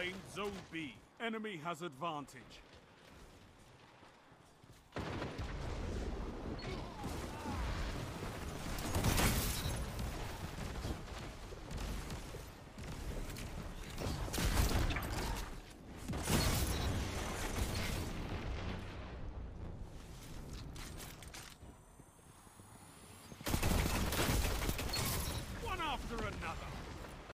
claimed Zone B. Enemy has advantage. After another.